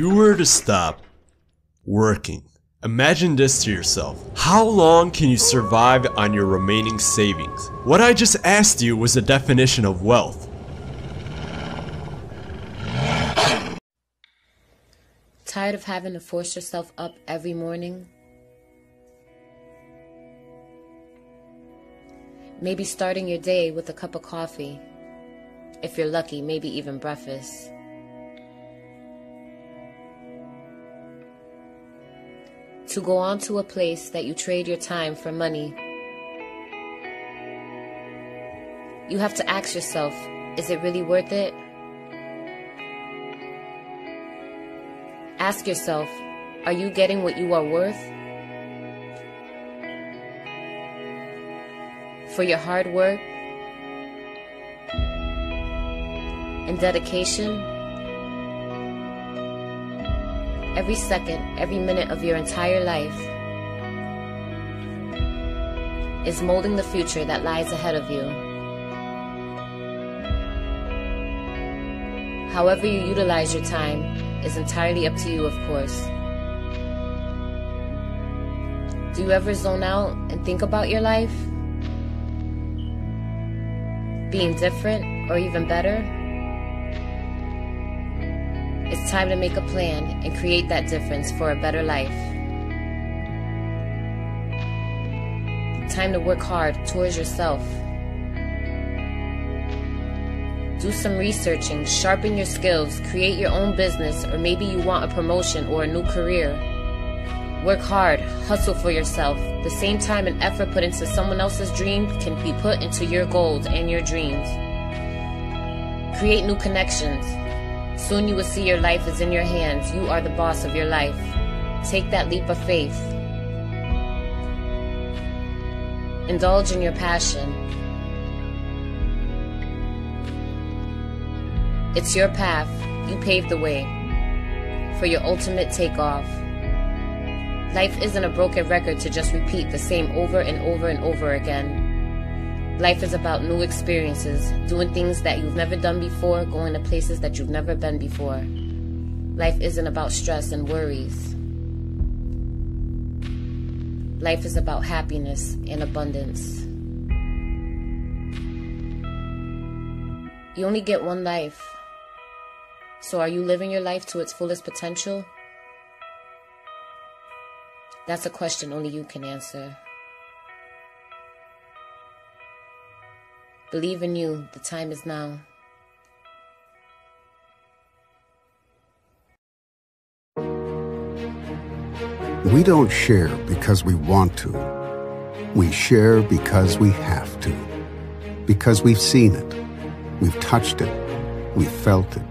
you were to stop working, imagine this to yourself. How long can you survive on your remaining savings? What I just asked you was the definition of wealth. Tired of having to force yourself up every morning? Maybe starting your day with a cup of coffee. If you're lucky, maybe even breakfast. To go on to a place that you trade your time for money. You have to ask yourself, is it really worth it? Ask yourself, are you getting what you are worth? For your hard work and dedication, every second, every minute of your entire life is molding the future that lies ahead of you. However, you utilize your time is entirely up to you, of course. Do you ever zone out and think about your life? Being different or even better? It's time to make a plan and create that difference for a better life. Time to work hard towards yourself. Do some researching, sharpen your skills, create your own business, or maybe you want a promotion or a new career. Work hard, hustle for yourself. The same time and effort put into someone else's dream can be put into your goals and your dreams. Create new connections. Soon you will see your life is in your hands. You are the boss of your life. Take that leap of faith. Indulge in your passion. It's your path. You pave the way for your ultimate takeoff. Life isn't a broken record to just repeat the same over and over and over again. Life is about new experiences, doing things that you've never done before, going to places that you've never been before. Life isn't about stress and worries. Life is about happiness and abundance. You only get one life. So are you living your life to its fullest potential? That's a question only you can answer. Believe in you, the time is now. We don't share because we want to. We share because we have to. Because we've seen it. We've touched it. We've felt it.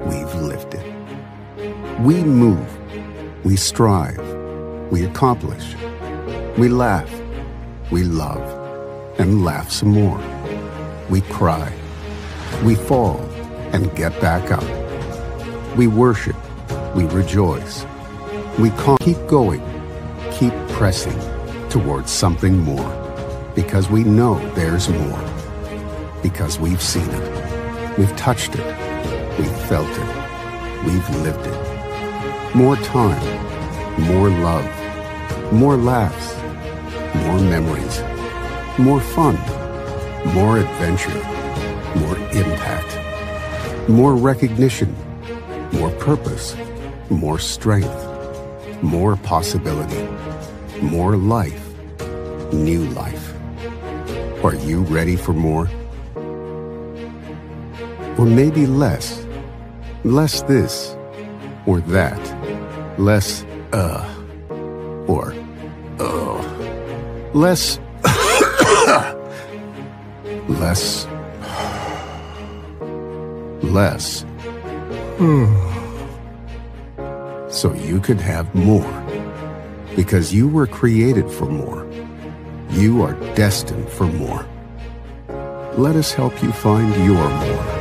We've lived it. We move. We strive. We accomplish. We laugh. We love. And laugh some more. We cry. We fall and get back up. We worship. We rejoice. We keep going, keep pressing towards something more, because we know there's more, because we've seen it, we've touched it, we've felt it, we've lived it. More time, more love, more laughs, more memories, more fun, more adventure, more impact, more recognition, more purpose, more strength more possibility, more life, new life. Are you ready for more? Or maybe less, less this or that, less uh, or uh, less, less, less. Hmm so you could have more. Because you were created for more. You are destined for more. Let us help you find your more.